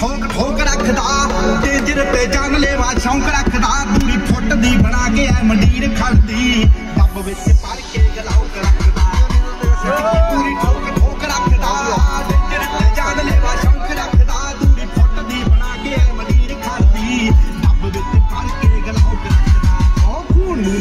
ਠੋਕ ਠੋਕ ਰੱਖਦਾ ਤੇਜ ਰੁਪਏ ਜਾਨ ਲੈਵਾ ਸ਼ੌਂਕ ਰੱਖਦਾ। ਦੂਰੀ ਫੁੱਟ ਦੀ ਬਣਾ ਕੇ ਐ ਮੰਡੀਰ ਖੜਦੀ। ਦੱਬ ਵਿੱਚ ਪੜ ਕੇ ਗਲਾਉ ਰੱਖਦਾ। ਪੂਰੀ ਠੋਕ ਠੋਕ ਰੱਖਦਾ ਤੇਜ ਰੁਪਏ ਜਾਨ ਲੈਵਾ ਸ਼ੌਂਕ ਰੱਖਦਾ। ਦੂਰੀ ਫੁੱਟ ਦੀ ਬਣਾ ਕੇ ਐ ਮੰਡੀਰ ਖੜਦੀ। ਦੱਬ ਵਿੱਚ ਪੜ ਕੇ ਗਲਾਉ ਰੱਖਦਾ। ਉਹ ਖੂਨ ਨੂੰ